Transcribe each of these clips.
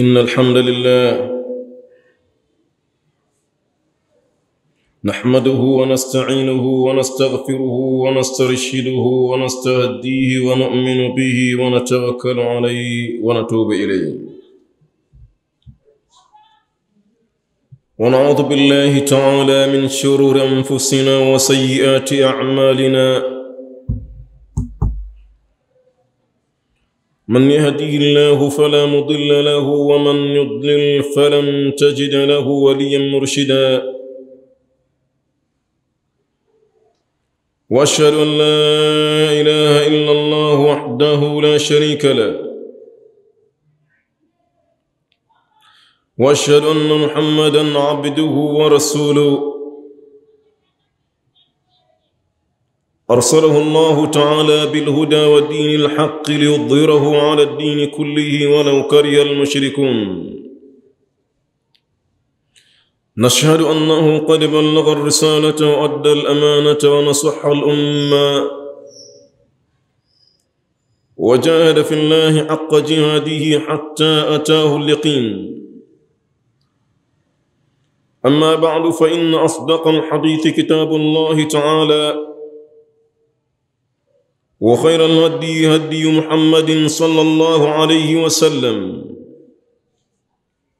إن الحمد لله نحمده ونستعينه ونستغفره ونسترشده ونستهديه ونؤمن به ونتوكل عليه ونتوب إليه. ونعوذ بالله تعالى من شرور أنفسنا وسيئات أعمالنا. من يهديه الله فلا مضل له ومن يضلل فلن تجد له وليا مرشدا. وأشهد أن لا إله إلا الله وحده لا شريك له. وأشهد أن محمدا عبده ورسوله. أرسله الله تعالى بالهدى ودين الحق ليظهره على الدين كله ولو كره المشركون. نشهد أنه قد بلغ الرسالة وأدى الأمانة ونصح الأمة. وجاهد في الله حق جهاده حتى أتاه اليقين. أما بعد فإن أصدق الحديث كتاب الله تعالى. وخير الهدي هدي محمد صلى الله عليه وسلم.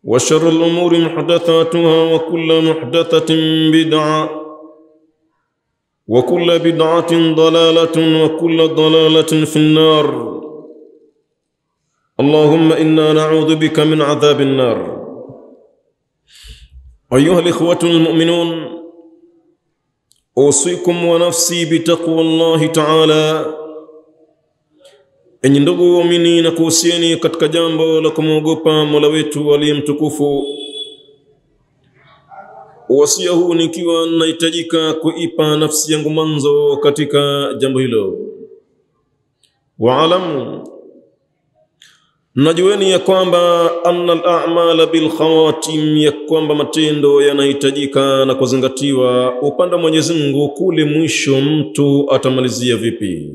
وشر الأمور محدثاتها وكل محدثة بدعة وكل بدعة ضلالة وكل ضلالة في النار. اللهم إنا نعوذ بك من عذاب النار. أيها الإخوة المؤمنون أوصيكم ونفسي بتقوى الله تعالى. Enyi ndugu waumini, na kuhusieni katika jambo la kumwogopa Mola wetu aliye mtukufu. Wasia huu nikiwa nahitajika kuipa nafsi yangu mwanzo katika jambo hilo. Waalamu, najueni ya kwamba anna al-a'mala bil khawatim, ya kwamba matendo yanahitajika na kuzingatiwa upande wa Mwenyezi Mungu kule mwisho mtu atamalizia vipi.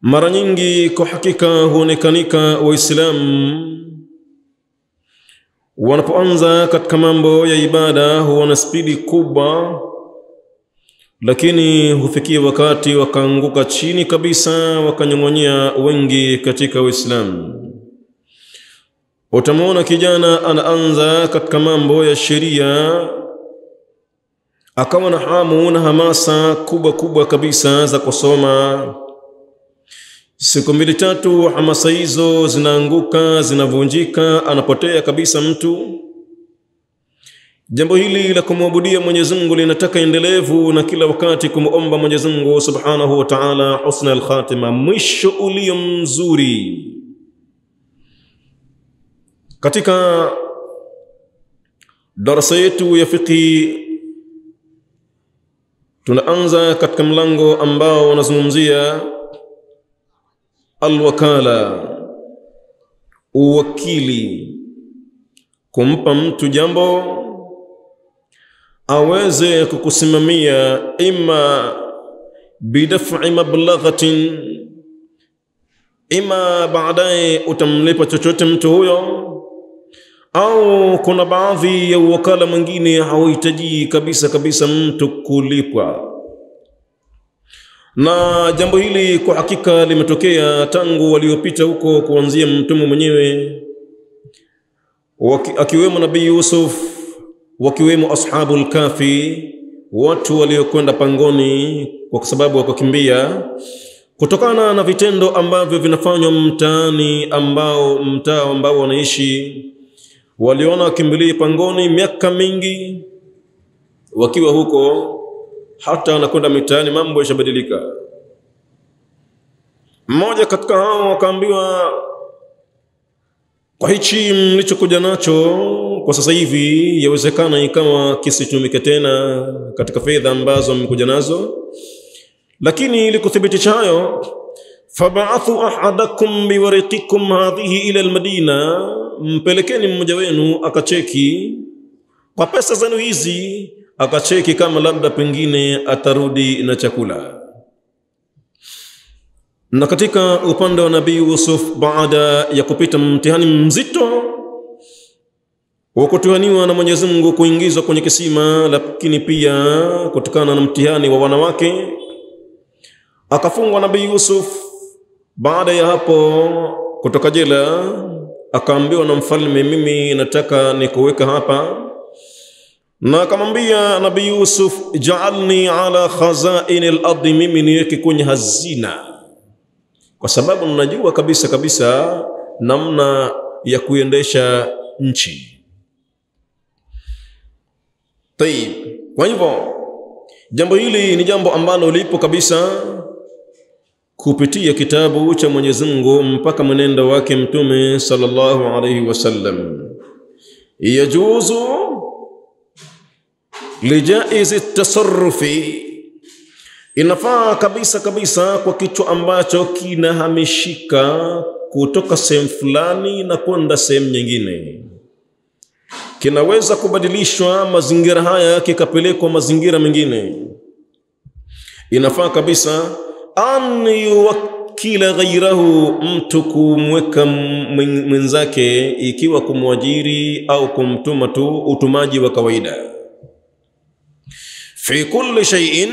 Mara nyingi kwa hakika huonekanika Waislamu wanapoanza katika mambo ya ibada huwa na spidi kubwa, lakini hufikia wakati wakaanguka chini kabisa, wakanyong'onyea wengi katika Waislamu. Utamwona kijana anaanza katika mambo ya sheria akawa na hamu na hamasa kubwa kubwa kabisa za kusoma Siku mbili tatu, hamasa hizo zinaanguka, zinavunjika, anapotea kabisa mtu. Jambo hili la kumwabudia Mwenyezi Mungu linataka endelevu na kila wakati kumomba Mwenyezi Mungu Subhanahu wa Ta'ala husna al-khatima, mwisho ulio mzuri. Katika darasa yetu ya fiqhi tunaanza katika mlango ambao unazungumzia alwakala, uwakili, kumpa mtu jambo aweze kukusimamia, ima bidaf'i mablaghatin, ima baadaye utamlipa chochote mtu huyo, au kuna baadhi ya uwakala mwingine hauhitaji kabisa kabisa mtu kulipwa na jambo hili kwa hakika limetokea tangu waliopita huko, kuanzia mtume mwenyewe akiwemo Nabii Yusuf, wakiwemo ashabul kafi, watu waliokwenda pangoni kwa sababu wakakimbia kutokana na vitendo ambavyo vinafanywa mtaani, ambao mtaa ambao wanaishi, waliona wakimbilie pangoni miaka mingi wakiwa huko hata anakwenda mitaani mambo yashabadilika. Mmoja katika hao akaambiwa, kwa hichi mlichokuja nacho kwa sasa hivi, yawezekana ikawa kisitumike tena katika fedha ambazo mmekuja nazo, lakini ili kuthibitisha hayo, fabaathu ahadakum biwariqikum hadhihi ila almadina, mpelekeni mmoja wenu akacheki kwa pesa zenu hizi akacheki kama labda pengine atarudi na chakula. na katika upande wa nabii Yusuf baada ya kupita mtihani mzito wa kutihaniwa na Mwenyezi Mungu kuingizwa kwenye kisima, lakini pia kutokana na mtihani wa wanawake akafungwa nabii Yusuf. Baada ya hapo kutoka jela, akaambiwa na mfalme, mimi nataka nikuweka hapa, na akamwambia nabii Yusuf, jaalni ala khazaini al-ardi, mimi niweke kwenye hazina, kwa sababu ninajua kabisa kabisa namna ya kuendesha nchi. Tayib, kwa hivyo jambo hili ni jambo ambalo lipo kabisa kupitia kitabu cha Mwenyezi Mungu mpaka mwenendo wake Mtume sallallahu alayhi wasallam. Yajuzu lijaizi tasarufi, inafaa kabisa kabisa kwa kichwa ambacho kinahamishika kutoka sehemu fulani na kwenda sehemu nyingine kinaweza kubadilishwa mazingira haya kikapelekwa mazingira mengine. Inafaa kabisa an yuwakila ghairahu, mtu kumweka mwenzake, ikiwa kumwajiri au kumtuma tu utumaji wa kawaida. Fi kulli shay'in,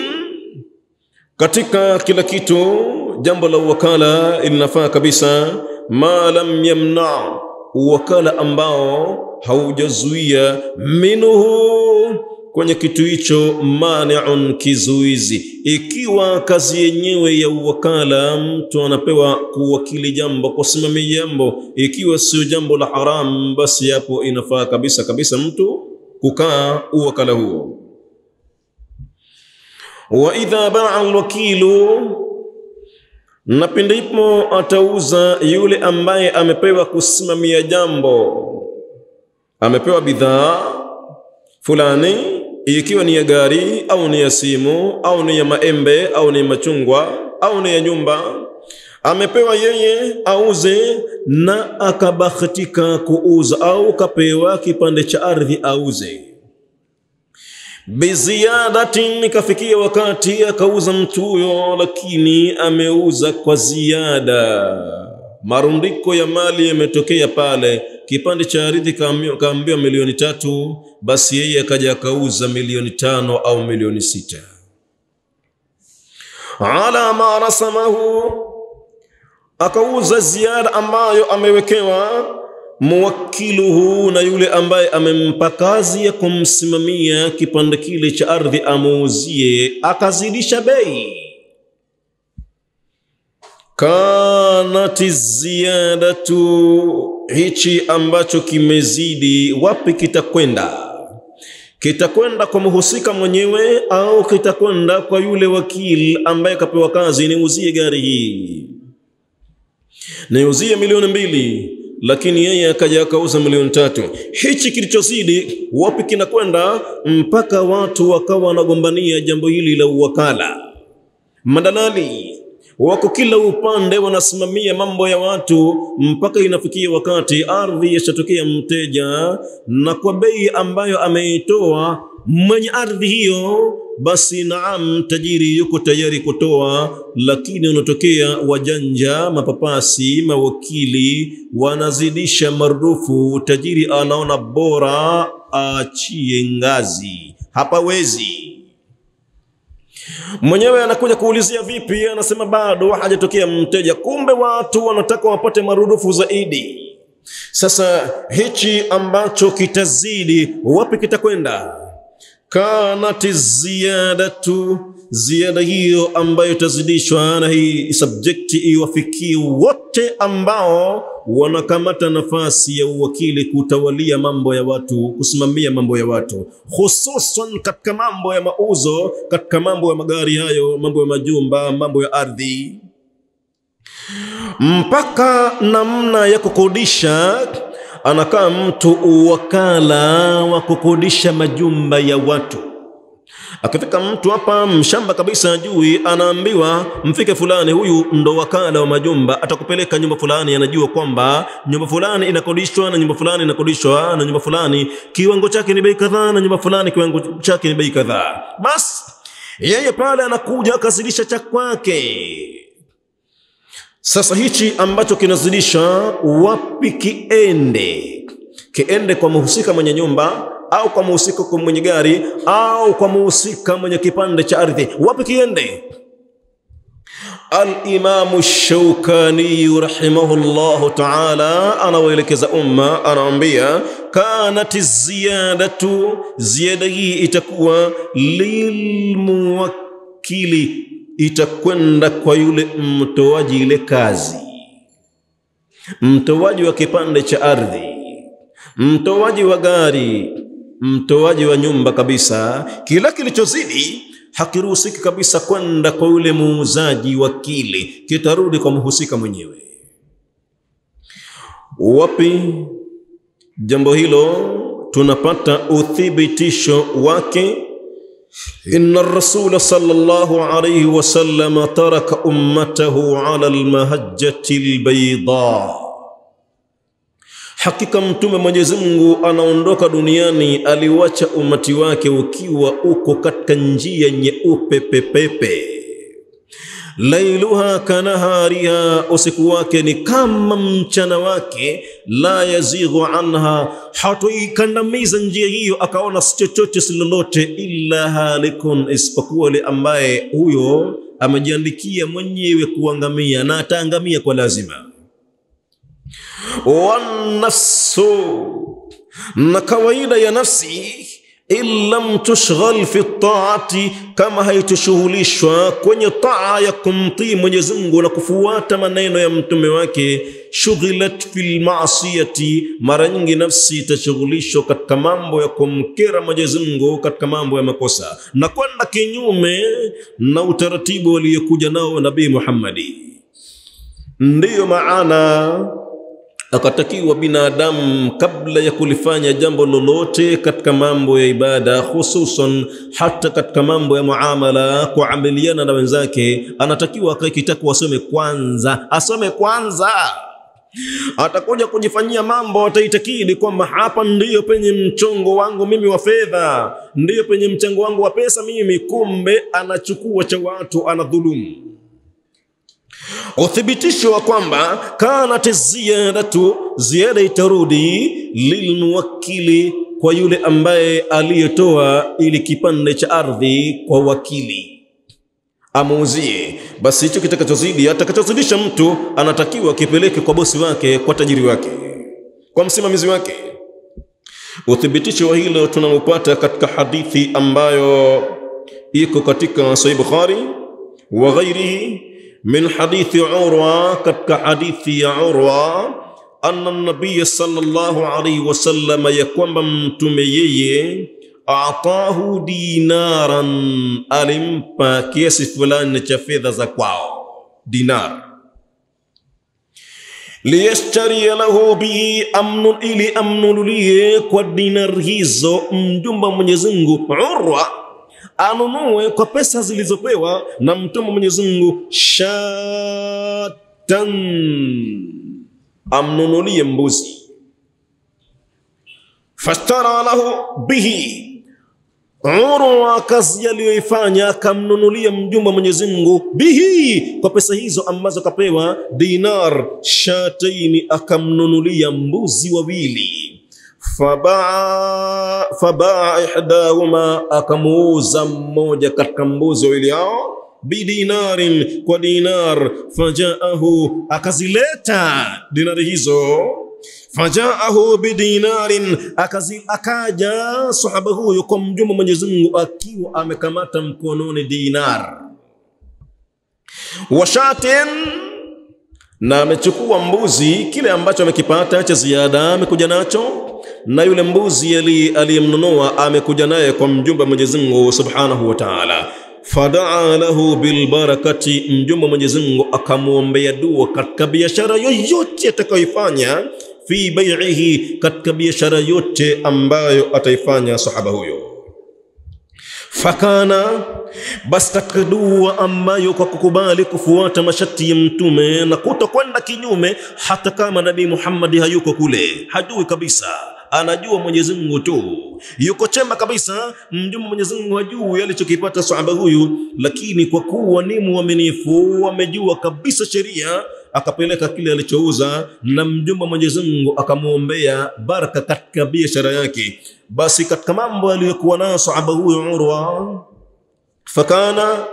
katika kila kitu, jambo la uwakala linafaa kabisa, ma lam yamna, uwakala ambao haujazuia minhu kwenye kitu hicho maniun kizuizi. Ikiwa kazi yenyewe ya uwakala, mtu anapewa kuwakili jambo, kusimamia jambo, ikiwa sio jambo la haramu, basi hapo inafaa kabisa kabisa mtu kukaa uwakala huo. Wa idha baa alwakilu. Na pindipo atauza yule ambaye amepewa kusimamia jambo. Amepewa bidhaa fulani, ikiwa ni ya gari au ni ya simu au ni ya maembe au ni ya machungwa au ni ya nyumba, amepewa yeye auze, na akabahatika kuuza au kapewa kipande cha ardhi auze biziyadatin, ikafikia wakati akauza mtu huyo, lakini ameuza kwa ziada, marundiko ya mali yametokea pale. Kipande cha ardhi kaambiwa milioni tatu, basi yeye akaja akauza milioni tano au milioni sita. Ala ma rasamahu, akauza ziada ambayo amewekewa muwakiluhu, na yule ambaye amempa kazi ya kumsimamia kipande kile cha ardhi amuuzie, akazidisha bei. Kanati ziyadatu, hichi ambacho kimezidi, wapi kitakwenda? Kitakwenda kwa mhusika mwenyewe au kitakwenda kwa yule wakil ambaye kapewa kazi, niuzie gari hii, niuzie milioni mbili, lakini yeye akaja akauza milioni tatu. Hichi kilichozidi, wapi kinakwenda? Mpaka watu wakawa wanagombania jambo hili la uwakala, madalali wako kila upande wanasimamia mambo ya watu, mpaka inafikia wakati ardhi yashatokea mteja, na kwa bei ambayo ameitoa mwenye ardhi hiyo, basi naam, tajiri yuko tayari kutoa, lakini unatokea wajanja, mapapasi, mawakili wanazidisha marudufu. Tajiri anaona bora aachie ngazi, hapawezi mwenyewe anakuja kuulizia vipi, anasema bado hajatokea mteja. Kumbe watu wanataka wapate marudufu zaidi. Sasa hichi ambacho kitazidi, wapi kitakwenda? Kanati ziyadatu, ziada hiyo ambayo itazidishwa na hii subjekti iwafikie wote ambao wanakamata nafasi ya uwakili kutawalia mambo ya watu, kusimamia mambo ya watu, hususan katika mambo ya mauzo, katika mambo ya magari hayo, mambo ya majumba, mambo ya ardhi, mpaka namna ya kukodisha. Anakaa mtu uwakala wa kukodisha majumba ya watu Akifika mtu hapa mshamba kabisa ajui, anaambiwa mfike fulani, huyu ndo wakala wa majumba, atakupeleka nyumba fulani. Anajua kwamba nyumba fulani inakodishwa na nyumba fulani inakodishwa na nyumba fulani kiwango chake ni bei kadhaa, na nyumba fulani kiwango chake ni bei kadhaa. Basi yeye pale anakuja akasilisha cha kwake Sasa hichi ambacho kinazidisha, wapi kiende? Kiende kwa mhusika mwenye nyumba au kwa mhusika mwenye gari au kwa mhusika mwenye kipande cha ardhi? Wapi kiende? Al-Imamu Shaukani rahimahullahu ta'ala anawaelekeza umma, anawaambia kanat ziyadatu, ziyada hii itakuwa lilmuwakkili, itakwenda kwa yule mtoaji ile kazi, mtoaji wa kipande cha ardhi, mtoaji wa gari, mtoaji wa nyumba kabisa, kila kilichozidi hakiruhusiki kabisa kwenda kwa yule muuzaji wa kile, kitarudi kwa mhusika mwenyewe. Wapi jambo hilo tunapata uthibitisho wake? Inna rasula sallallahu alayhi wasallam taraka ummatahu ala almahajjati albayda Hakika Mtume Mwenyezi Mungu anaondoka duniani, aliwacha umati wake ukiwa uko katika njia nyeupe pepepe. Lailuha kanahariha, usiku wake ni kama mchana wake. La yazighu anha, hatoikandamiza njia hiyo akaona si chochote si lolote, illa halikun, isipokuwa yule ambaye huyo amejiandikia mwenyewe kuangamia na ataangamia kwa lazima wanafsu na kawaida ya nafsi in lam tushghal fi taati, kama haitoshughulishwa kwenye taa ya kumtii Mwenyezi Mungu na kufuata maneno ya mtume wake, shughilat fil maasiyati, mara nyingi nafsi itashughulishwa katika mambo ya kumkera Mwenyezi Mungu, katika mambo ya makosa na kwenda kinyume na utaratibu waliokuja nao Nabii Muhammadi. Ndiyo maana akatakiwa binadamu kabla ya kulifanya jambo lolote katika mambo ya ibada, hususan hata katika mambo ya muamala, kuamiliana na wenzake, anatakiwa akae kitako, asome kwanza, asome kwanza. Atakuja kujifanyia mambo, ataitakidi kwamba hapa ndiyo penye mchongo wangu mimi wa fedha, ndiyo penye mchango wangu wa pesa mimi, kumbe anachukua cha watu, anadhulumu uthibitisho wa kwamba kanat ziyadatu, ziada itarudi lilmuwakili, kwa yule ambaye aliyetoa ili kipande cha ardhi kwa wakili amuuzie, basi hicho kitakachozidi, atakachozidisha mtu anatakiwa kipeleke kwa bosi wake, kwa tajiri wake, kwa msimamizi wake. Uthibitisho wa hilo tunaupata katika hadithi ambayo iko katika Sahih Bukhari wa ghairihi min hadithi Urwa, katika hadithi ya Urwa anna nabiya sallallahu alayhi wasallam, ya kwamba mtume yeye atahu dinaran, alimpa kiasi fulani cha fedha za kwao dinar, liyashtaria lahu bihi amnun, ili amnunulie kwa dinar hizo mjumba Mwenyezi Mungu Urwa anunue kwa pesa zilizopewa na mtume Mwenyezi Mungu, shatan, amnunulie mbuzi. fastara lahu bihi, Urwa kazi aliyoifanya akamnunulia mjumba Mwenyezi Mungu bihi, kwa pesa hizo ambazo kapewa dinar shataini, akamnunulia mbuzi wawili fabaa ihdahuma, akamuuza mmoja katika mbuzi wawili hao bidinarin, kwa dinar. Fajaahu, akazileta dinari hizo. Fajaahu bidinarin, akazi akaja sahaba huyo kwa mjumbe Mwenyezi Mungu akiwa amekamata mkononi dinar washatin na amechukua mbuzi kile ambacho amekipata cha ziada, amekuja nacho na yule mbuzi aliyemnunua amekuja naye kwa mjumbe wa Mwenyezi Mungu Subhanahu wa Ta'ala. Fadaa lahu bilbarakati, mjumbe wa Mwenyezi Mungu akamwombea dua katika biashara yoyote atakayoifanya, fi bai'ihi, katika biashara yote ambayo ataifanya sahaba huyo. Fakana, basi katika dua ambayo kwa kukubali kufuata masharti ya mtume na kutokwenda kinyume, hata kama Nabii Muhammad hayuko kule, hajui kabisa anajua Mwenyezi Mungu tu, yuko chema kabisa. Mjumbe Mwenyezi Mungu hajui alichokipata sahaba huyu, lakini kwa kuwa ni mwaminifu, amejua kabisa sheria, akapeleka kile alichouza, na mjumbe Mwenyezi Mungu akamwombea baraka katika biashara yake. Basi katika mambo aliyokuwa nayo sahaba huyu Urwa, fakana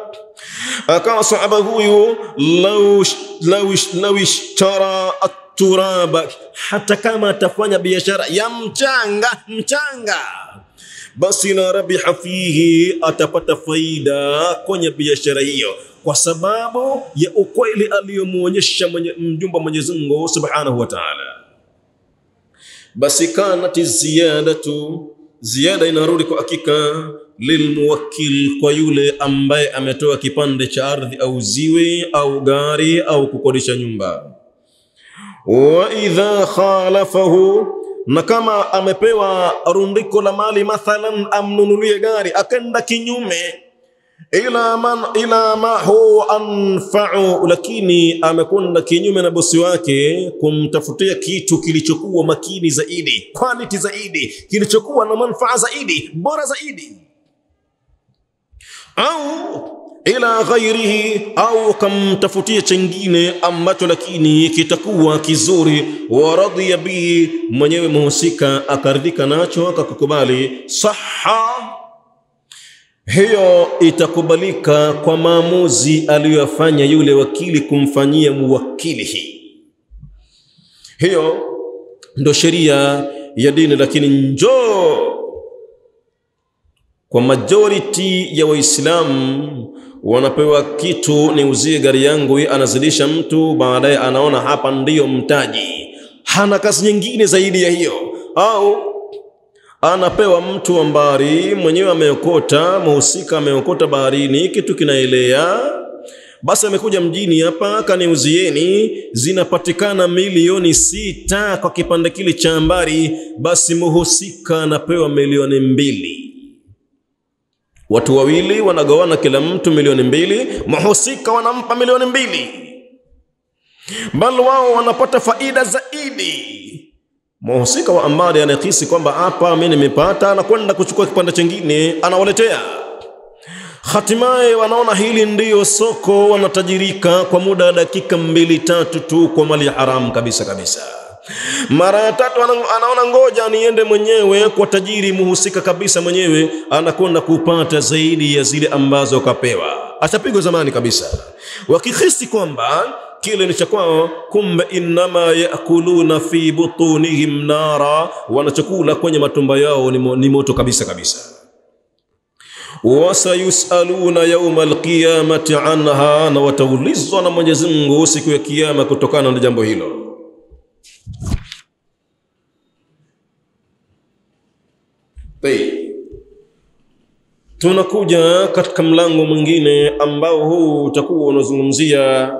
akawa sahaba huyu lau lau lau ishtara turaba, hata kama atafanya biashara ya mchanga mchanga basi la rabiha fihi, atapata faida kwenye biashara hiyo, kwa sababu ya ukweli aliyomwonyesha mjumba Mwenyezi Mungu subhanahu wa ta'ala. Basi kanati ziyadatu, ziada inarudi kwa hakika lilmuwakkil, kwa yule ambaye ametoa kipande cha ardhi au ziwe au gari au kukodisha nyumba. Wa idha khalafahu na kama amepewa rundiko la mali mathalan, amnunulie gari akenda kinyume. Ila man ila ma huwa anfa'u, lakini amekwenda kinyume na bosi wake kumtafutia kitu kilichokuwa makini zaidi, quality zaidi, kilichokuwa na manufaa zaidi, bora zaidi, au ila ghairihi, au kamtafutia chengine ambacho lakini kitakuwa kizuri, wa radhiya bihi, mwenyewe mhusika akaridhika nacho akakukubali, saha hiyo itakubalika kwa maamuzi aliyoyafanya yule wakili kumfanyia muwakilihi. Hiyo ndo sheria ya dini, lakini njoo! Kwa majority ya Waislamu wanapewa kitu, niuzie gari yangu, hii anazidisha mtu, baadaye anaona hapa ndiyo mtaji, hana kazi nyingine zaidi ya hiyo, au anapewa mtu wa mbari, mwenyewe ameokota, mhusika ameokota baharini, kitu kinaelea, basi amekuja mjini hapa, kaniuzieni, zinapatikana milioni sita kwa kipande kile cha mbari, basi muhusika anapewa milioni mbili watu wawili wanagawana kila mtu milioni mbili, mhusika wanampa milioni mbili, bali wao wanapata faida zaidi. Mhusika wa ambari anakisi kwamba hapa mimi nimepata, anakwenda kuchukua kipande chingine anawaletea. Hatimaye wanaona hili ndiyo soko, wanatajirika kwa muda wa dakika mbili tatu tu kwa mali haramu kabisa kabisa. Mara ya tatu anaona ngoja niende mwenyewe kwa tajiri muhusika kabisa, mwenyewe anakwenda kupata zaidi ya zile ambazo kapewa, atapigwa zamani kabisa, wakihisi kwamba kile ni cha kwao, kumbe innama yakuluna fi butunihim nara, wanachokula kwenye matumba yao ni moto kabisa kabisa. Wasayusaluna yauma alqiyamati anha, na wataulizwa na Mwenyezi Mungu siku ya Kiyama kutokana na jambo hilo. Tunakuja katika mlango mwingine ambao huu utakuwa unazungumzia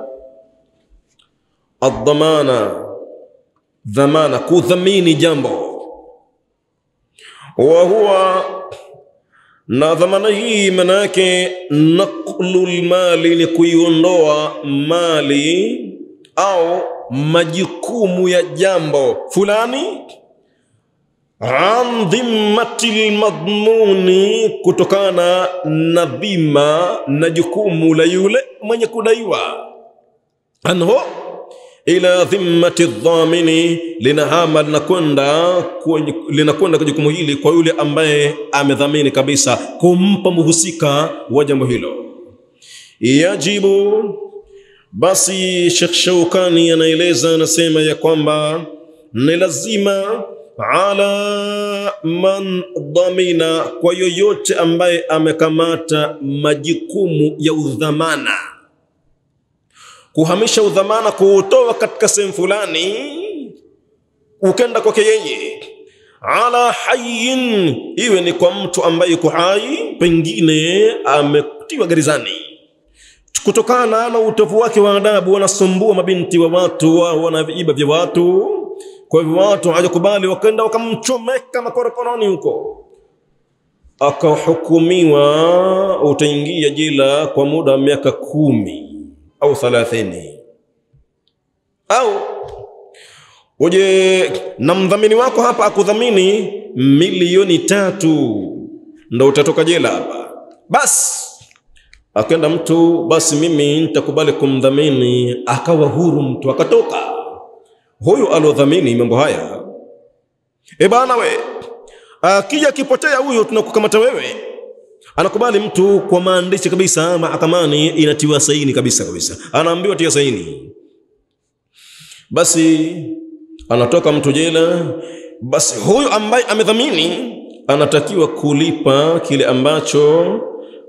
adhamana, dhamana, kudhamini jambo. Wa huwa na dhamana hii maana yake naqlul mali, ni kuiondoa mali au majukumu ya jambo fulani an dhimmati lmadhmuni, kutokana na dhima na jukumu la yule mwenye kudaiwa, anho ila dhimmati dhamini, linahama linakwenda linakwenda kwa jukumu hili kwa yule ambaye amedhamini kabisa kumpa muhusika wa jambo hilo. Yajibu basi, Sheikh Shaukani anaeleza anasema ya kwamba ni lazima ala man dhamina, kwa yoyote ambaye amekamata majukumu ya udhamana, kuhamisha udhamana, kuutoa katika sehemu fulani ukenda kwake yeye, ala hayyin, iwe ni kwa mtu ambaye yuko hai, pengine ametiwa gerezani kutokana na utovu wake wa adabu, wanasumbua mabinti wa watu, wao wanaviiba vya watu. Kwa hivyo watu hawajakubali, wakaenda wakamchomeka makorokoroni huko, akahukumiwa utaingia jela kwa muda wa miaka kumi au thalathini. Au uje na mdhamini wako hapa akudhamini milioni tatu ndo utatoka jela hapa. Basi akenda mtu basi mimi nitakubali kumdhamini akawa huru mtu akatoka. Huyu alodhamini mambo haya. E bana we akija kipotea huyo tunakukamata wewe. Anakubali mtu kwa maandishi kabisa mahakamani inatiwa saini kabisa kabisa. Anaambiwa tia saini. Basi anatoka mtu jela. Basi huyu ambaye amedhamini anatakiwa kulipa kile ambacho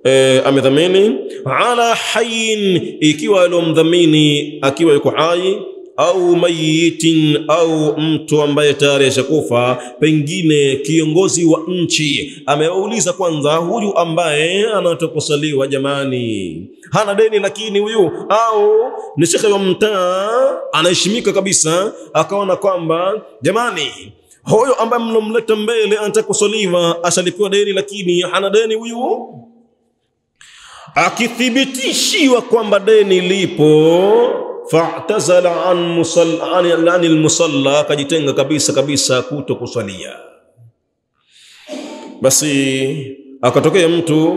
e, amedhamini ala hayin ikiwa alomdhamini akiwa yuko hai au mayitin au mtu ambaye tayari ashakufa pengine kiongozi wa nchi. Amewauliza kwanza huyu ambaye anatokusaliwa jamani hana deni lakini huyu au ni shekhe wa mtaa anaheshimika kabisa akaona kwamba jamani huyo ambaye mnomleta mbele anataka kusaliwa ashalipiwa deni lakini hana deni huyu akithibitishiwa kwamba deni lipo fa'tazala an musalla an almusalla akajitenga kabisa kabisa kuto kusalia basi akatokea mtu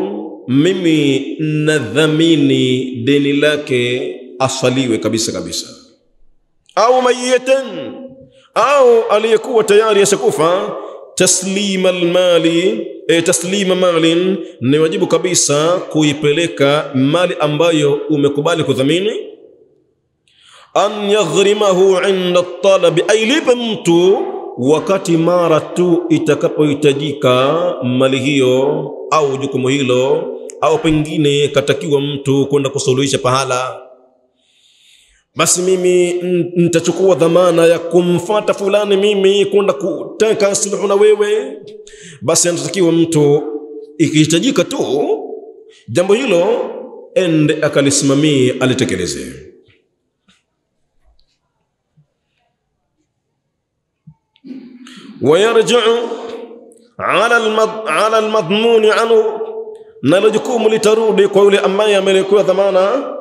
mimi nadhamini deni lake asaliwe kabisa kabisa. Au mayyitan au aliyekuwa tayari ashakufa taslima almali e, taslima malin ni wajibu kabisa kuipeleka mali ambayo umekubali kudhamini. An yaghrimahu inda talabi ailipe mtu wakati mara tu itakapohitajika mali hiyo au jukumu hilo au pengine katakiwa mtu kwenda kusuluhisha pahala basi mimi nitachukua dhamana ya kumfata fulani mimi kwenda kutaka suluhu na wewe, basi anatakiwa mtu ikihitajika tu jambo hilo ende akalisimamie alitekeleze. wayarjiu ala lmadhmuni anhu, nalo jukumu litarudi kwa yule ambaye amelikuwa dhamana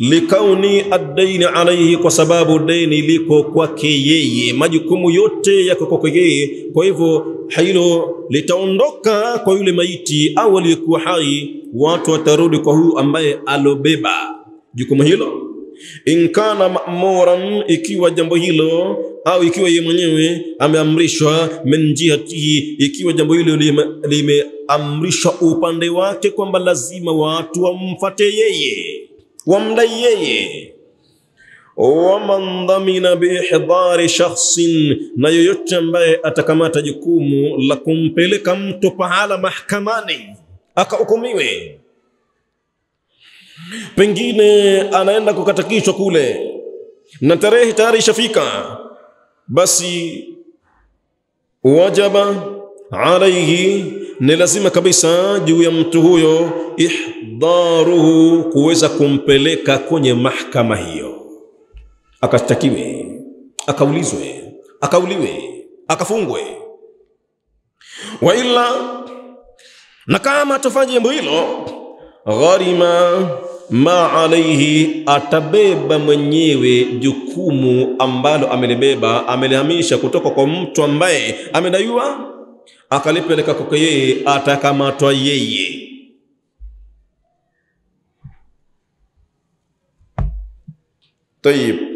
likauni addaini alaihi kwa sababu deni liko kwake yeye majukumu yote yako kwake yeye. Kwa hivyo hilo litaondoka kwa yule maiti au aliyekuwa hai watu watarudi kwa huyu ambaye alobeba jukumu hilo. In kana ma'muran ikiwa jambo hilo au ikiwa yeye mwenyewe ameamrishwa min jihatihi ikiwa jambo hilo limeamrishwa upande wake kwamba lazima watu wamfate yeye wamdai yeye waman dhamina biihdari shakhsin na yoyote ambaye atakamata jukumu la kumpeleka mtu pahala mahkamani akahukumiwe pengine anaenda kukatakishwa kule na tarehe tayari ishafika basi wajaba alaihi ni lazima kabisa juu ya mtu huyo ihdaruhu kuweza kumpeleka kwenye mahkama hiyo. Akastakiwe, akaulizwe akauliwe akafungwe. Wa illa na kama atafanya jambo hilo gharima ma alaihi atabeba mwenyewe jukumu ambalo amelibeba amelihamisha kutoka kwa mtu ambaye amedaiwa akalipeleka kwake yeye atakamatwa yeye tayib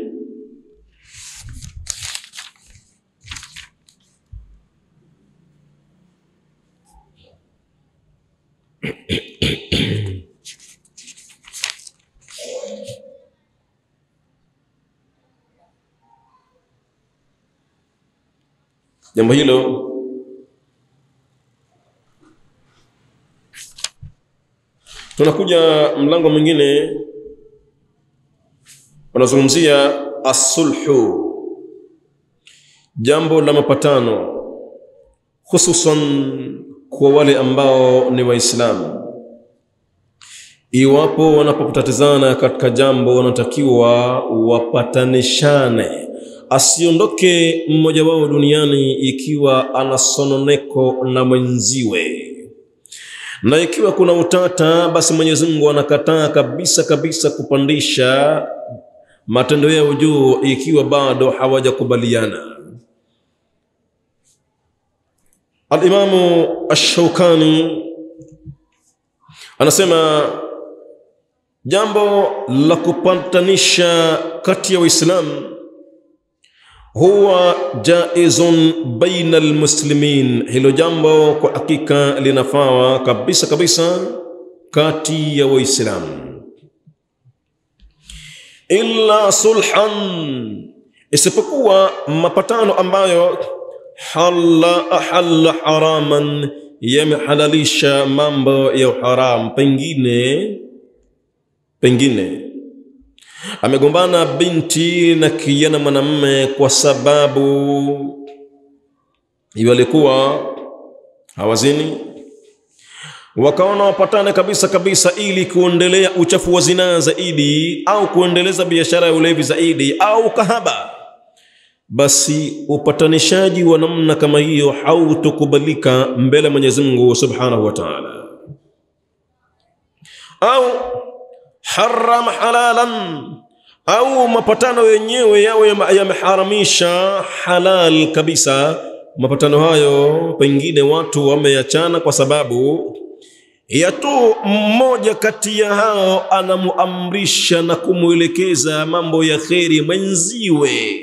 jambo hilo. Tunakuja mlango mwingine unazungumzia asulhu jambo la mapatano hususan kwa wale ambao ni waislamu. Iwapo wanapotatizana katika jambo wanatakiwa wapatanishane. Asiondoke mmoja wao duniani ikiwa ana sononeko na mwenziwe. Na ikiwa kuna utata basi Mwenyezi Mungu anakataa kabisa kabisa kupandisha matendo yao juu ikiwa bado hawajakubaliana. Al-Imamu Ash-Shawkani anasema jambo la kupatanisha kati ya Waislamu huwa jaizun baina almuslimin, hilo jambo kwa hakika linafawa kabisa kabisa kati ya Waislamu, illa sulhan, isipokuwa mapatano ambayo halla ahalla haraman, yamehalalisha mambo ya haram, pengine pengine amegombana binti na kijana mwanamume kwa sababu walikuwa hawazini, wakaona wapatane kabisa kabisa, ili kuendelea uchafu wa zinaa zaidi, au kuendeleza biashara ya ulevi zaidi, au kahaba, basi upatanishaji wa namna kama hiyo hautokubalika mbele Mwenyezi Mungu Subhanahu wa Ta'ala, au harama halalan au mapatano yenyewe yawe yameharamisha halal kabisa. Mapatano hayo pengine watu wameachana kwa sababu ya tu mmoja kati ya hao anamuamrisha na kumwelekeza mambo ya kheri mwenziwe.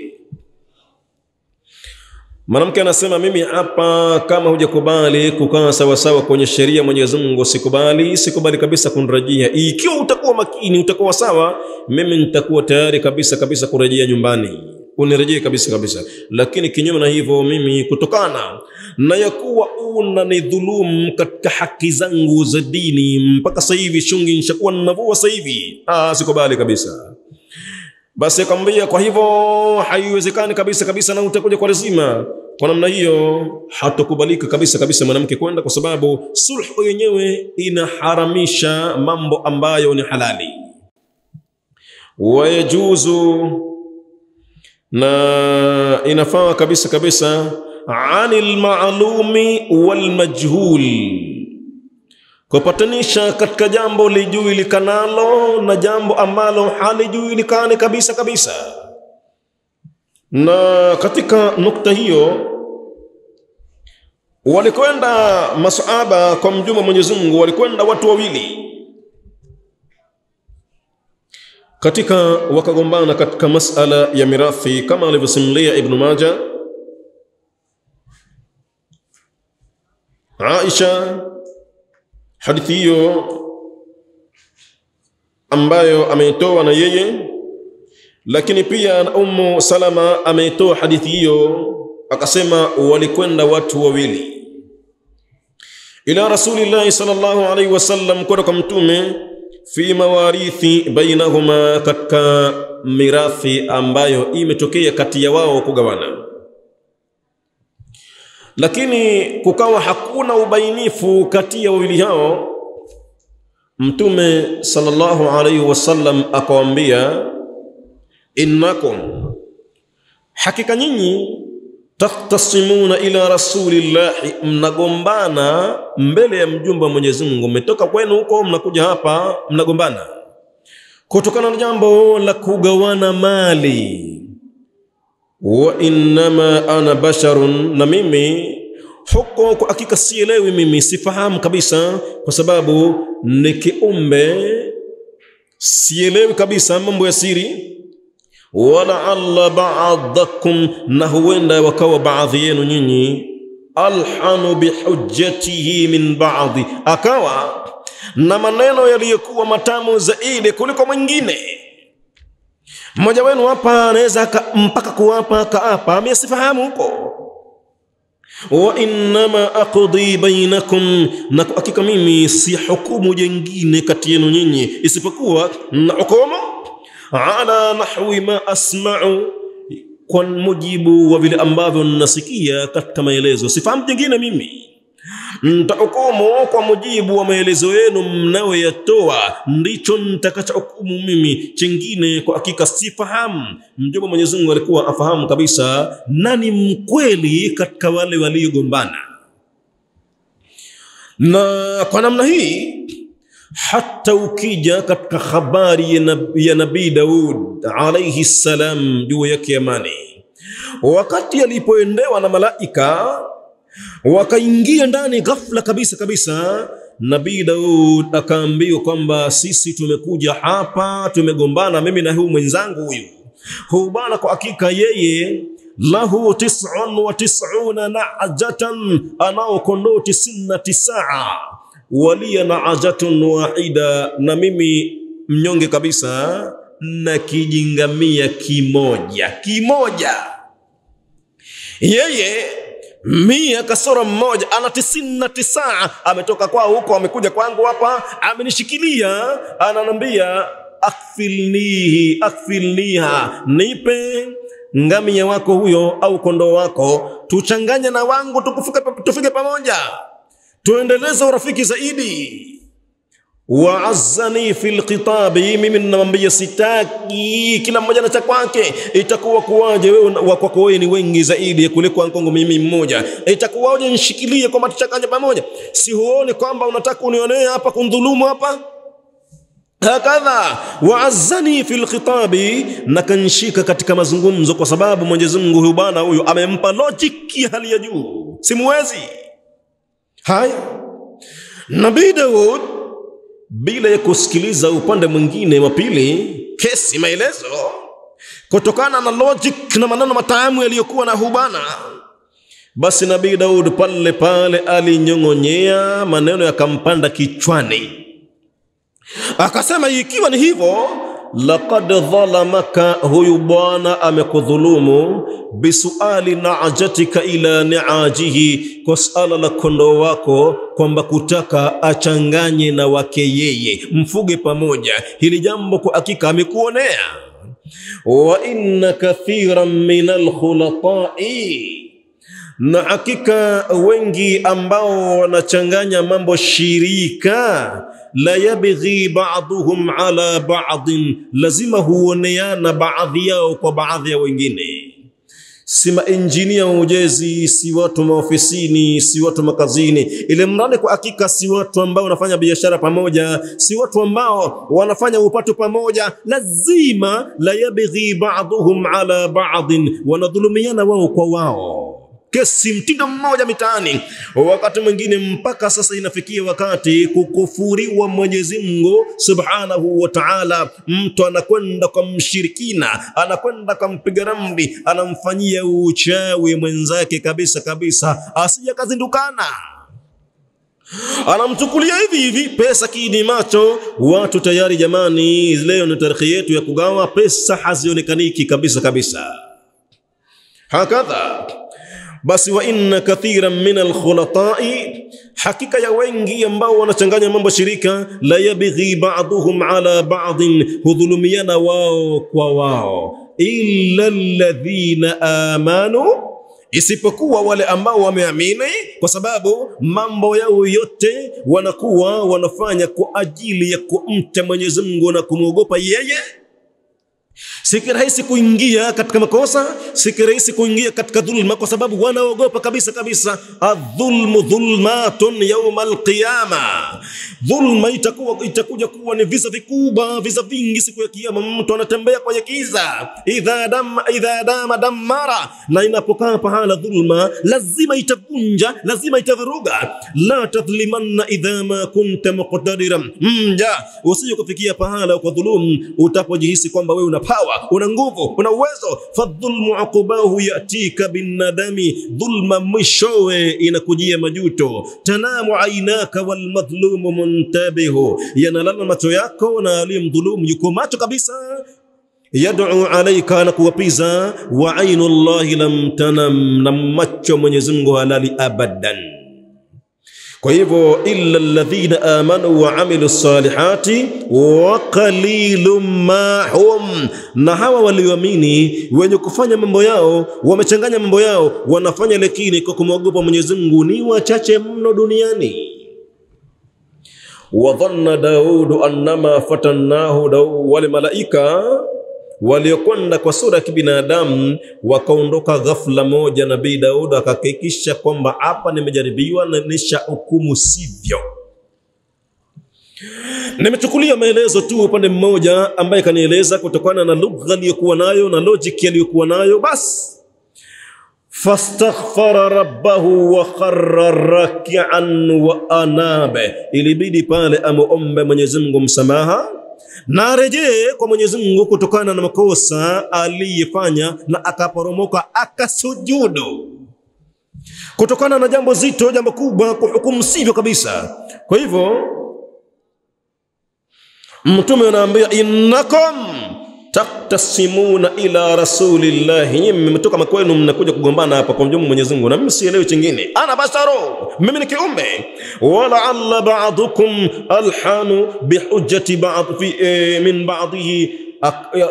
Mwanamke anasema mimi hapa, kama hujakubali kukaa sawasawa kwenye sheria Mwenyezi Mungu, sikubali, sikubali kabisa kunirejea. Ikiwa utakuwa makini, utakuwa sawa, mimi nitakuwa tayari kabisa kabisa kurejea nyumbani, unirejee kabisa kabisa. Lakini kinyume na hivyo, mimi kutokana na ya kuwa unanidhulumu katika haki zangu za dini, mpaka sasa hivi shungi nishakuwa ninavua sasa hivi, ah, sikubali kabisa. Basi akamwambia kwa hivyo haiwezekani kabisa kabisa, na utakuja kwa lazima. Kwa namna hiyo hatokubalika kabisa kabisa mwanamke kwenda, kwa sababu sulhu yenyewe inaharamisha mambo ambayo ni halali. Wayajuzu, na inafaa kabisa kabisa, anil maalumi wal majhul kupatanisha katika jambo lijuilikanalo na jambo ambalo halijuilikani kabisa kabisa. Na katika nukta hiyo walikwenda masahaba kwa mjumbe wa Mwenyezi Mungu, walikwenda watu wawili katika wakagombana katika masala ya mirathi kama alivyosimulia Ibn Maja. Aisha hadithi hiyo ambayo ameitoa na yeye, lakini pia na Ummu Salama ameitoa hadithi hiyo, akasema walikwenda watu wawili ila Rasulillahi sallallahu alaihi wasallam, kwenda kwa Mtume, fi mawarithi bainahuma, katika mirathi ambayo imetokea kati ya wao kugawana lakini kukawa hakuna ubainifu kati ya wawili hao. Mtume sallallahu alaihi wasallam akawaambia, innakum, hakika nyinyi, tahtasimuna ila rasulillahi, mnagombana mbele ya mjumbe wa Mwenyezi Mungu. Mmetoka kwenu huko, mnakuja hapa, mnagombana kutokana na jambo la kugawana mali wa innama ana basharun, na mimi huko kwa hakika sielewi, mimi sifahamu kabisa, kwa sababu ni kiumbe, sielewi kabisa mambo ya siri. Walaalla ba'dakum, na huenda wakawa baadhi yenu nyinyi, alhanu bihujjatihi min ba'di, akawa na maneno yaliyokuwa matamu zaidi kuliko mwingine. Mmoja wenu hapa anaweza mpaka kuwapa kaapa amesifahamu sifahamu huko. wa innama aqdi bainakum, na hakika mimi si hukumu jengine kati yenu nyinyi isipokuwa na hukumu ala nahwi ma asma'u, kwa mujibu wa vile ambavyo ninasikia katika maelezo. Sifahamu jingine mimi ntahukumu kwa mujibu wa maelezo yenu mnayoyatoa, ndicho nitakachohukumu mimi. Chingine kwa hakika sifahamu. Mjomba Mwenyezi Mungu alikuwa afahamu kabisa nani mkweli katika wale waliogombana, na kwa namna hii hata ukija katika habari ya, nab ya Nabii Daud alaihi salam juu yake amani, wakati alipoendewa na malaika wakaingia ndani ghafla kabisa kabisa, Nabii Daud akaambiwa kwamba sisi tumekuja hapa, tumegombana mimi na huyu mwenzangu huyu. Huyu bwana kwa hakika yeye lahu tis'un wa tis'una na'jatan, anao kondoo tisini na tisaa, waliya ajatun wahida, na mimi mnyonge kabisa na kijingamia kimoja kimoja. Yeye mia kasoro mmoja ana tisini na tisa ametoka kwao huko amekuja kwangu hapa amenishikilia ananambia akfilnihi akfilniha nipe ngamia wako huyo au kondoo wako tuchanganye na wangu tukufike, tufike pamoja tuendeleze urafiki zaidi waazani fi lkhitabi, mimi ninamwambia sitaki, kila mmoja na cha kwake. Itakuwa kuwaje wewe wa kwako wewe ni wengi zaidi kuliko wangu mimi mmoja? Itakuwaje nishikilie kwamba tuchanganye pamoja? Si huoni kwamba unataka unionee hapa, kundhulumu hapa? hakadha waazani fi lkhitabi, na kanishika katika mazungumzo, kwa sababu Mwenyezi Mungu huyu bwana huyu amempa logic ya hali ya juu, simuwezi. Haya, Nabii Daud bila ya kusikiliza upande mwingine wa pili, kesi maelezo, kutokana na logic na maneno matamu yaliyokuwa na hubana, basi Nabii Daud pale pale alinyong'onyea, maneno yakampanda kichwani, akasema ikiwa ni hivyo laqad dhalamaka, huyu bwana amekudhulumu, bisuali najatika ila niajihi, kwa suala la kondoo wako, kwamba kutaka achanganye na wake yeye, mfuge pamoja. Hili jambo kwa hakika amekuonea. wa inna kathiran min alkhulatai na hakika wengi ambao wanachanganya mambo shirika, la yabghi ba'dhum ala ba'din, lazima huoneana baadhi yao kwa baadhi ya wengine. Si mainjinia wa ujenzi, si watu maofisini, si watu makazini, ile mradi kwa hakika si watu ambao wanafanya biashara pamoja, si watu ambao wanafanya upato pamoja. Lazima la yabghi ba'dhum ala ba'din, wanadhulumiana wao kwa wao kesi mtindo mmoja mitaani, wakati mwingine mpaka sasa inafikia wakati kukufuriwa Mwenyezi Mungu Subhanahu wa Ta'ala. Mtu anakwenda kwa mshirikina, anakwenda kwa mpiga ramli, anamfanyia uchawi mwenzake kabisa kabisa, asije kazindukana anamchukulia hivi hivi pesa kini macho. Watu tayari jamani, leo ni tarehe yetu ya kugawa pesa, hazionekaniki kabisa kabisa. Hakadha basi wa inna kathiran min alkhulatai, hakika ya wengi ambao wanachanganya mambo shirika, la yabghi ba'dhum ala ba'din, hudhulumiana wao kwa wao, illa alladhina amanu, isipokuwa wale ambao wameamini, kwa sababu mambo yao yote wanakuwa wanafanya kwa ajili ya kumcha Mwenyezi Mungu na kumwogopa yeye si rahisi kuingia katika makosa, si rahisi kuingia katika dhulma, kwa sababu wanaogopa kabisa kabisa. Adhulmu dhulmatun yauma alqiyama, dhulma itakuwa itakuja kuwa ni visa vikubwa, visa vingi siku ya Kiyama. Mtu anatembea kwenye kiza, idha dam idha dama damara, na inapokaa pahala dhulma lazima itavunja, lazima itavuruga. La tadhlimanna idha ma kunta muqtadiran, mja usije kufikia pahala kwa dhulum utapojihisi kwamba wewe una power una nguvu, una uwezo. Fadhulmu uqubahu yatika binnadami, dhulma mwishowe inakujia majuto. Tanamu ainaka walmadhlumu muntabihu, yanalala macho yako na aliyemdhulumu yuko macho kabisa. Yad'u alaika, na kuwapiza. Wa ainu llahi lam tanam, na macho Mwenyezi Mungu halali abadan. Kwa hivyo illa alladhina amanu wa amilu salihati wa qalilum ma hum, na hawa walioamini wenye kufanya mambo yao wamechanganya mambo yao wanafanya, lakini kwa kumwogopa Mwenyezi Mungu ni wachache mno duniani. wa dhanna Daudu annama fatannahu wale malaika waliokwenda kwa sura ya kibinadamu wakaondoka ghafla moja. Nabii Daud akahakikisha kwamba hapa nimejaribiwa na nisha hukumu sivyo. Nimechukulia maelezo tu upande mmoja, ambaye kanieleza kutokana na lugha aliyokuwa nayo na logic aliyokuwa nayo. Basi fastaghfara rabbahu wa kharra rakian wa anabe, ilibidi pale amuombe Mwenyezi Mungu msamaha na arejee kwa Mwenyezi Mungu kutokana na makosa aliyefanya, na akaporomoka akasujudu kutokana na jambo zito, jambo kubwa, kuhukumu sivyo kabisa. Kwa hivyo Mtume anaambia innakum taktasimuna ila rasulillahi, nyinyi mmetoka makwenu mnakuja kugombana hapa kwa mjumbe Mwenyezi Mungu, na mimi sielewi chingine. Ana basharu, mimi ni kiumbe. Wala alla ba'dukum alhanu bihujjati ba'd fi e, min ba'dihi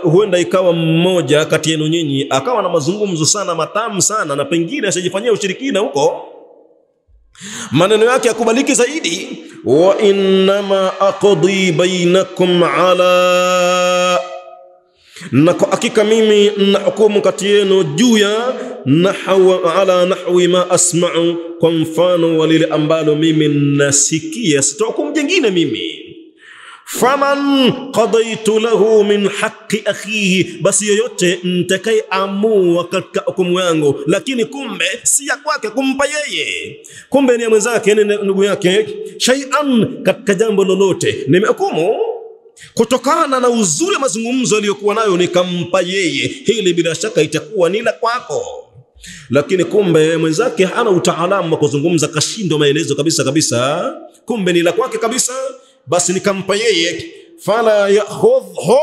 huenda ikawa mmoja kati yenu nyinyi akawa na mazungumzo sana matamu sana, na pengine asijifanyia ushirikina huko, maneno yake yakubaliki zaidi. wa innama aqdi bainakum ala na kwa hakika mimi na hukumu kati yenu juu ya ala nahwi ma asma'u, kwa mfano wa lile ambalo mimi nasikia, sitahukumu jingine mimi. Faman qadaitu lahu min haqqi akhihi, basi yoyote nitakayeamua katika hukumu yangu, lakini kumbe si ya kwake kumpa yeye, kumbe ni ya mwenzake, ni ndugu yake, shay'an, katika jambo lolote nimehukumu kutokana na uzuri wa mazungumzo aliyokuwa nayo nikampa yeye, hili bila shaka itakuwa ni la kwako. Lakini kumbe mwenzake hana utaalamu wa kuzungumza, kashindwa maelezo kabisa kabisa, kumbe ni la kwake kabisa, basi nikampa yeye. Fala yakhudhu,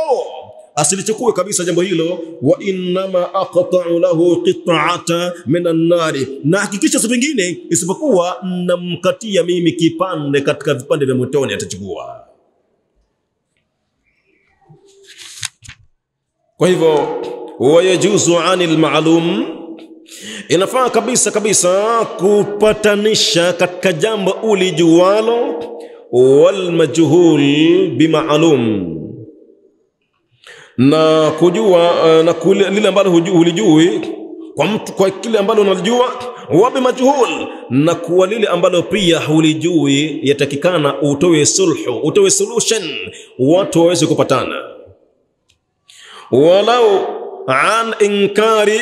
asilichukue kabisa jambo hilo. Wa innama aqta'u lahu qit'ata min an-nari, na hakikisha si vingine isipokuwa namkatia mimi kipande katika vipande vya motoni, atachukua Kwa hivyo wayajuzu anil maalum, inafaa kabisa kabisa kupatanisha katika jambo ulijualo, walmajhul bimaalum, na kujua na lile ambalo hulijui kwa mtu kwa kile ambalo unalijua, wa bimajhul, na kuwa lile ambalo pia hulijui, yatakikana utoe sulhu, utoe solution, watu waweze kupatana walau an inkari,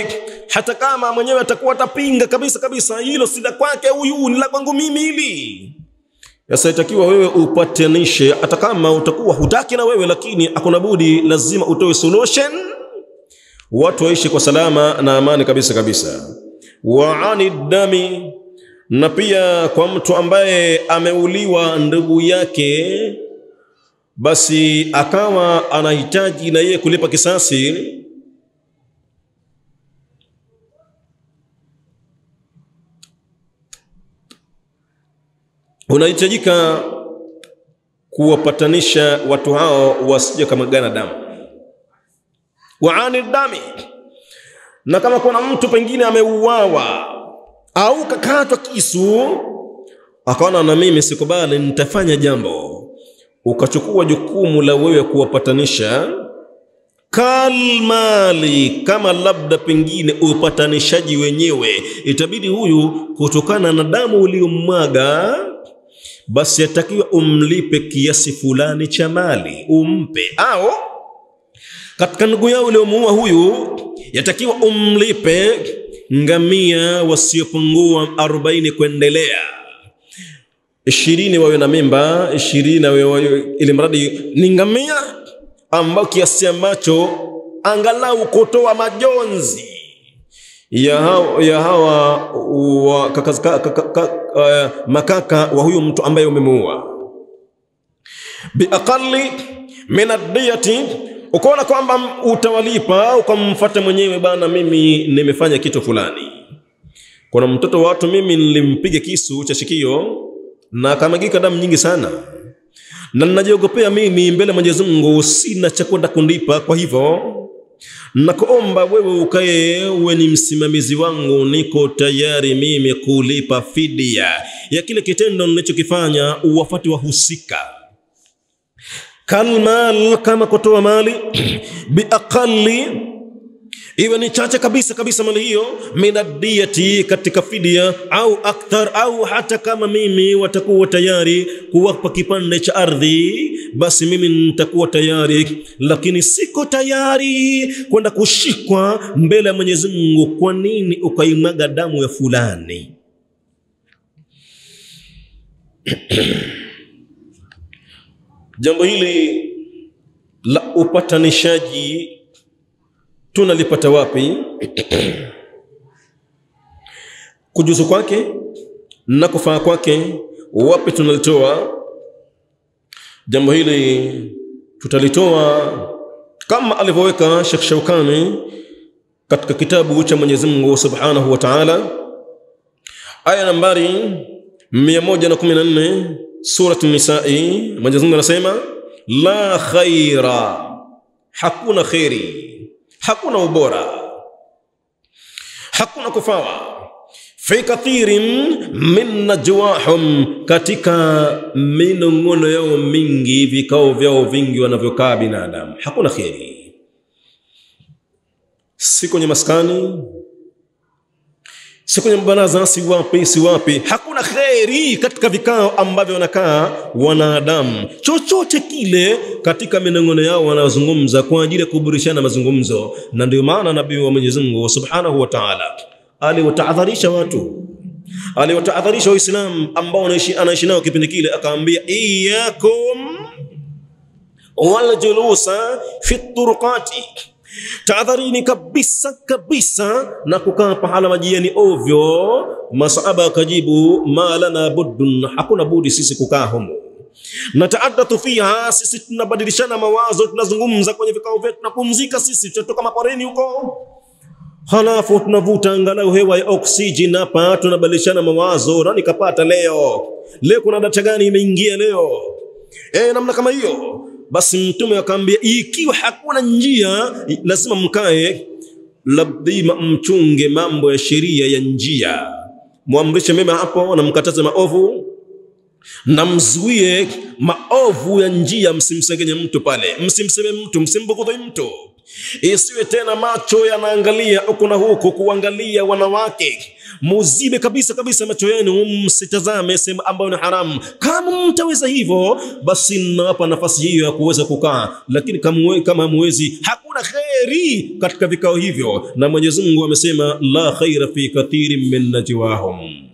hata kama mwenyewe atakuwa atapinga kabisa kabisa, hilo sida kwake, huyu ni la kwangu mimi hili. Sasa itakiwa wewe upatanishe, hata kama utakuwa hutaki na wewe, lakini hakuna budi, lazima utoe solution, watu waishi kwa salama na amani kabisa kabisa. Wa ani dami, na pia kwa mtu ambaye ameuliwa ndugu yake basi akawa anahitaji na yeye kulipa kisasi, unahitajika kuwapatanisha watu hao wasije kamagana damu. Waani dami, na kama kuna mtu pengine ameuawa au kakatwa kisu, akaona na mimi sikubali, nitafanya jambo ukachukua jukumu la wewe kuwapatanisha kalmali, kama labda pengine upatanishaji wenyewe itabidi huyu, kutokana na damu uliyomwaga, basi yatakiwa umlipe kiasi fulani cha mali umpe, au katika ndugu yao uliomuua huyu, yatakiwa umlipe ngamia wasiopungua arobaini kuendelea ishirini wawe na mimba ishirini wawe, ili mradi ni ngamia ambao kiasi ambacho angalau kutoa majonzi. Ya hawa, ya hawa wa, kaka, kaka, kaka, uh, makaka wa huyu mtu ambaye umemuua. Biaqali min adiyati, ukaona kwamba utawalipa ukamfuata mwenyewe, bana, mimi nimefanya kitu fulani. Kuna mtoto wa watu mimi nilimpiga kisu cha shikio na akamagika damu nyingi sana, na ninajiogopea mimi mbele ya Mwenyezi Mungu, sina cha kwenda kundipa. Kwa hivyo nakuomba wewe ukae, uwe ni msimamizi wangu, niko tayari mimi kulipa fidia ya kile kitendo nilichokifanya, uwafati wahusika kalmal, kama kutoa mali biaqali iwe ni chache kabisa kabisa mali hiyo minadiyati katika fidia au akthar au hata kama mimi watakuwa tayari kuwapa kipande cha ardhi basi mimi nitakuwa tayari lakini siko tayari kwenda kushikwa mbele ya mwenyezi mungu. Kwa nini ukaimwaga damu ya fulani? Jambo hili la upatanishaji tunalipata wapi? Kujuzu kwake na kufaa kwake wapi tunalitoa? Jambo hili tutalitoa kama alivyoweka Sheikh Shaukani katika kitabu cha Mwenyezi Mungu Subhanahu wa Ta'ala aya nambari 114 surat Nisai. Mwenyezi Mungu anasema la khaira hakuna khairi hakuna ubora hakuna kufawa. Fi kathirin min najwahum katika minong'ono yao mingi vikao vyao vingi wanavyokaa binadamu. Hakuna kheri. Si kwenye maskani si kwenye mabaraza si wapi si wapi. Hakuna kheri katika vikao ambavyo wanakaa wanadamu. Chochote kile katika minong'ono yao wanazungumza kwa ajili ya kuburishana mazungumzo. Na ndio maana nabii wa mwenyezi mungu subhanahu wa taala aliwatahadharisha watu. Aliwatahadharisha waislamu ambao anaishi nao kipindi kile akaambia iyakum waljulusa fi turqati tahadharini kabisa kabisa na kukaa pahala majiani ovyo. Masahaba akajibu ma lana buddun hakuna budi sisi kukaa humu. Nataaddathu fiha sisi tunabadilishana mawazo tunazungumza kwenye vikao vyetu tunapumzika sisi tunatoka maporeni huko. Halafu tunavuta angalau hewa ya oksijeni hapa tunabadilishana mawazo. Nani kapata leo? Leo kuna data gani imeingia leo? E, namna kama hiyo basi mtume akamwambia, ikiwa hakuna njia lazima mkae. Labdima mchunge mambo ya sheria ya njia. Mwamrishe mema hapo na mkataze maovu. Na mzuie maovu ya njia msimsengenye mtu pale. Msimseme mtu msimbugudhi mtu. Isiwe tena macho yanaangalia huku na huku kuangalia wanawake muzibe kabisa kabisa macho yenu msitazame sehemu ambayo ni haramu. Kama mtaweza hivyo basi nawapa nafasi hiyo ya kuweza kukaa. Lakini kama hamwezi hakuna kheri katika vikao hivyo. Na mwenyezi mungu amesema la khaira fi kathirin min najwahum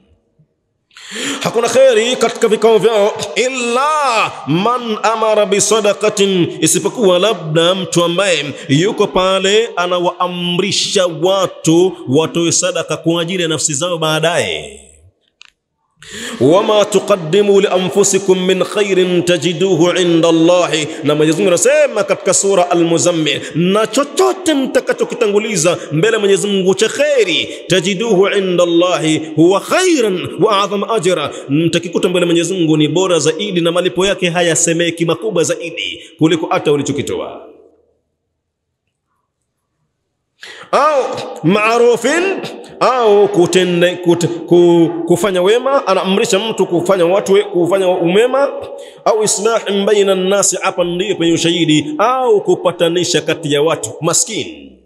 hakuna kheri katika vikao vyao illa man amara bisadaqatin isipokuwa labda mtu ambaye yuko pale anawaamrisha watu watoe sadaka kwa ajili ya nafsi zao baadaye وما تقدموا لانفسكم من خير تجدوه عند الله. نما يزمر سيما كتك سورة المزمر نا چوچوت انتكتو كتنگوليزا مبلا من يزمو خيري تجدوه عند الله. هو خيرا وعظم أجرا. انتكي كتن مبلا من يزمو نبورا زائدي نما لپو يكي هيا سميكي مقوبة زائدي كوليكو أتا وليچو كتوا. أو معروفين au kutende, kut, ku, kufanya wema anaamrisha mtu kufanya watu kufanya umema au islahin baina nnasi hapa ndiyo penye ushahidi au kupatanisha kati ya watu. Maskini.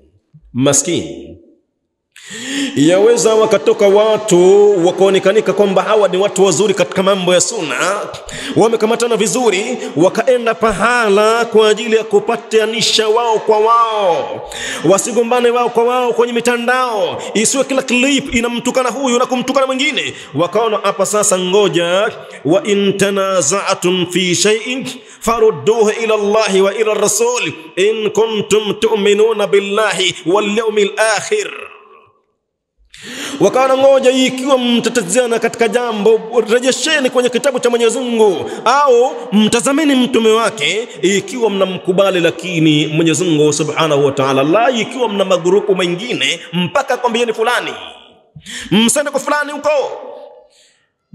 Maskini yaweza wakatoka watu wakaonekanika kwamba hawa ni watu wazuri katika mambo ya suna wamekamatana vizuri wakaenda pahala kwa ajili ya kupatanisha wao kwa wao. Wasigombane wao kwa wao kwenye mitandao. Isiwe kila clip inamtukana huyu na kumtukana mwingine. Wakaona hapa sasa ngoja wa in tanaza'tum fi shay'in farudduhu ila Allahi wa ila rasul. In kuntum tu'minuna billahi wal yawmil akhir wakawa na ngoja ikiwa mtatazana katika jambo rejesheni kwenye kitabu cha Mwenyezi Mungu au mtazameni mtume wake ikiwa mnamkubali lakini Mwenyezi Mungu Subhanahu wa Ta'ala la ikiwa mna magurupu mengine mpaka kwambieni fulani. Msende kwa fulani huko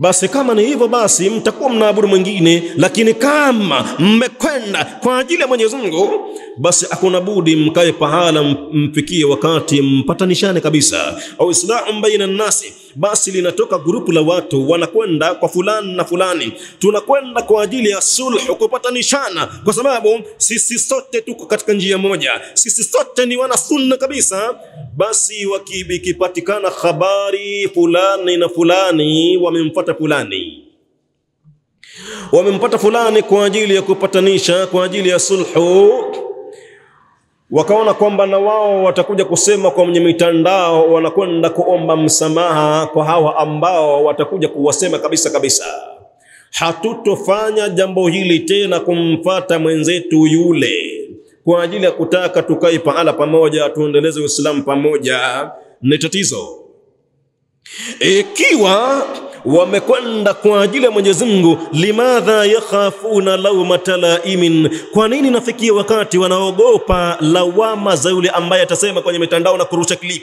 basi kama ni hivyo basi mtakuwa mnaabudu mwingine lakini kama mmekwenda kwa ajili ya Mwenyezi Mungu basi hakuna budi mkae pahala mfikie wakati mpatanishane kabisa. Au islahu baina nasi basi linatoka grupu la watu wanakwenda kwa fulani na fulani, tunakwenda kwa ajili ya sulhu, kupatanishana, kwa sababu sisi sote tuko katika njia moja, sisi sote ni wana sunna kabisa. Basi wakipatikana habari fulani na fulani wamemfuata fulani. Wamempata fulani kwa ajili ya kupatanisha, kwa ajili ya sulhu, wakaona kwamba na wao watakuja kusema kwenye mitandao, wanakwenda kuomba msamaha kwa hawa ambao watakuja kuwasema kabisa kabisa, hatutofanya jambo hili tena kumfata mwenzetu yule kwa ajili ya kutaka tukae pahala pamoja, tuendeleze Uislamu pamoja. Ni tatizo ikiwa wamekwenda kwa ajili ya Mwenyezi Mungu, limadha yakhafuna laumata laimin, kwa nini nafikia wakati wanaogopa lawama za yule ambaye atasema kwenye mitandao na kurusha clip?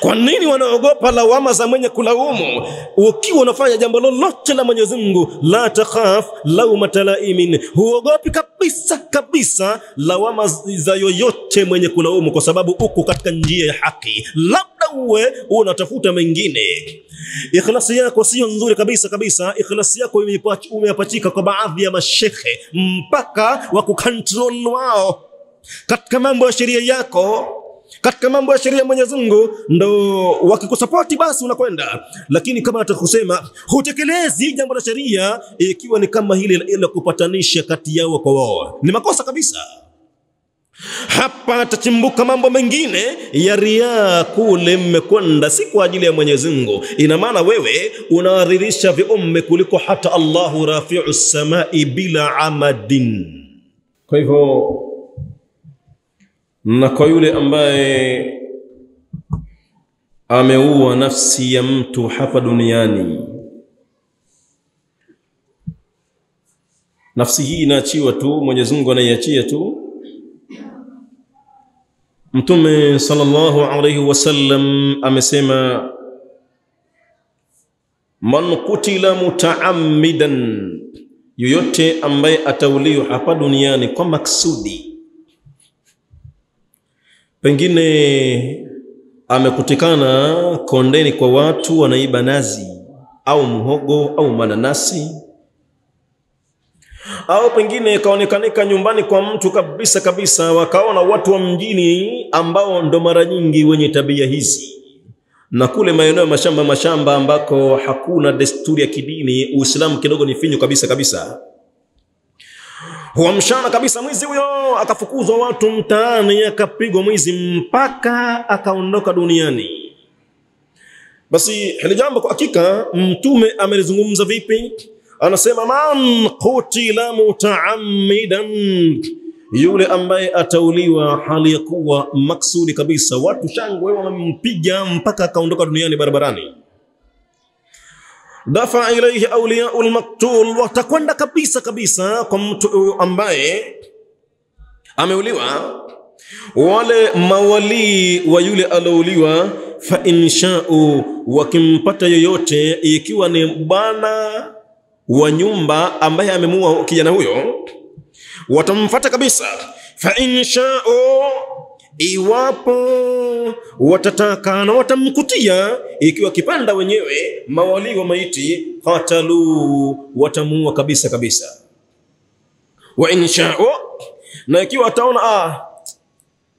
Kwa nini wanaogopa lawama za mwenye kulaumu? Ukiwa unafanya jambo lolote la Mwenyezi Mungu, la takhaf laumata laimin, huogopi kabisa kabisa lawama za yoyote mwenye kulaumu, kwa sababu uko katika njia ya haki. Labda uwe unatafuta mengine, ikhlasi yako sio nzuri kabisa kabisa. Ikhlasi yako umeyapachika kwa baadhi ya mashekhe mpaka wa kukontrol wao katika mambo ya sheria yako katika mambo ya sheria ya Mwenyezi Mungu, ndo wakikusapoti basi unakwenda, lakini kama atakusema hutekelezi jambo la sheria, ikiwa ni kama hili la kupatanisha kati yao kwa wao, ni makosa kabisa. Hapa tachimbuka mambo mengine ya riaa, kule mmekwenda si kwa ajili ya Mwenyezi Mungu. Ina maana wewe unaadhirisha viumbe kuliko hata Allahu rafiu samai bila amadin. Kwa hivyo na kwa yule ambaye ameua nafsi ya mtu hapa duniani, nafsi hii inaachiwa tu, Mwenyezi Mungu anaiachia tu. Mtume sallallahu alayhi wasallam amesema, man kutila mutaammidan, yoyote ambaye atauliwa hapa duniani kwa maksudi pengine amekutikana kondeni kwa watu wanaiba nazi au muhogo au mananasi, au pengine kaonekanika nyumbani kwa mtu kabisa kabisa, wakaona watu wa mjini ambao ndo mara nyingi wenye tabia hizi, na kule maeneo ya mashamba mashamba ambako hakuna desturi ya kidini, Uislamu kidogo ni finyu kabisa kabisa huamshana kabisa mwizi huyo, akafukuzwa watu mtaani, akapigwa mwizi mpaka akaondoka duniani. Basi hili jambo kwa hakika Mtume amelizungumza vipi? Anasema, man kutila mutaamidan yule ambaye atauliwa hali ya kuwa maksudi kabisa, watu shangwe wamempiga mpaka akaondoka duniani barabarani dafa ilaihi auliyau lmaktul, watakwenda kabisa kabisa kwa mtu huyo ambaye ameuliwa, wale mawalii wa yule alouliwa. Fa inshau, wakimpata yoyote, ikiwa ni bwana wa nyumba ambaye amemua kijana huyo, watamfata kabisa. Fa inshau iwapo watataka na watamkutia, ikiwa kipanda wenyewe mawalii wa maiti, qatalu, watamuua kabisa kabisa. Wa inshau, na ikiwa ataona ah,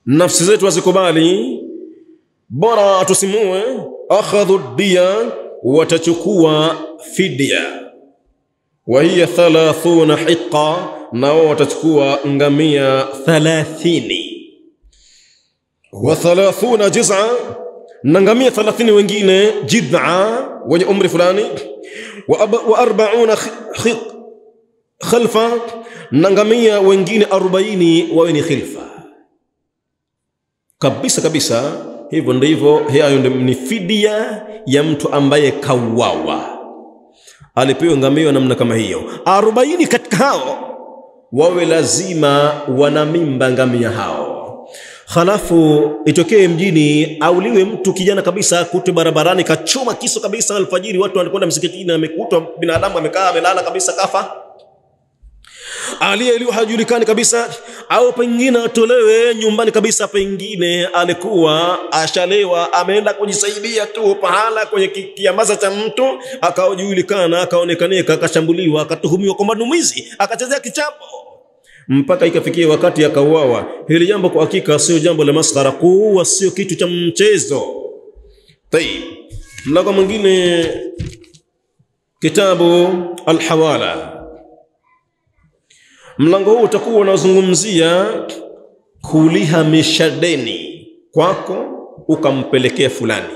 nafsi zetu hazikubali, bora tusimue, akhadhu dia, watachukua fidia, wa hiya thalathuna hiqa, nao watachukua ngamia thalathini wa thalathuna jiz'a, na ngamia thalathini wengine jid'a, wenye umri fulani. Wa arbauna khalfa, na ngamia wengine arobaini wawe ni khilfa kabisa kabisa. Hivyo ndivyo, hayo ni fidia ya mtu ambaye kauawa, alipewa ngamia namna kama hiyo. Arobaini katika hao wawe lazima wana mimba ngamia hao Halafu itokee mjini auliwe mtu kijana kabisa, kutwe barabarani, kachoma kisu kabisa alfajiri, watu wanakwenda msikitini, amekutwa binadamu amekaa amelala kabisa, kafa. aliyeliwa hajulikani kabisa, au pengine atolewe nyumbani kabisa, pengine alikuwa ashalewa, ameenda kujisaidia tu pahala kwenye kiamaza cha mtu, akajulikana, akaonekanika, akashambuliwa, akatuhumiwa kwamba ni akachezea kichapo mpaka ikafikia wakati akauawa. Hili jambo kwa hakika sio jambo la maskhara, kuua sio kitu cha mchezo. Tayib, mlango mwingine kitabu Alhawala. Mlango huu utakuwa unazungumzia kulihamisha deni kwako ukampelekea fulani.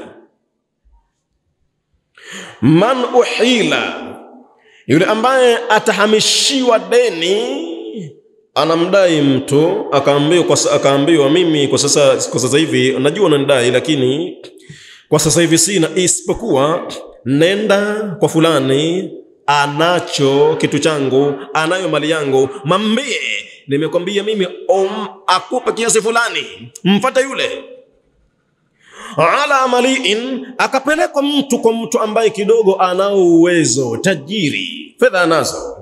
Man uhila, yule ambaye atahamishiwa deni anamdai mtu akaambiwa kwa, akaambiwa mimi kwa sasa kwa sasa hivi najua unanidai lakini kwa sasa hivi sina isipokuwa nenda kwa fulani anacho kitu changu anayo mali yangu mambie nimekwambia mimi om, akupe kiasi fulani mfate yule. Ala maliin akapelekwa mtu kwa mtu ambaye kidogo anao uwezo tajiri fedha anazo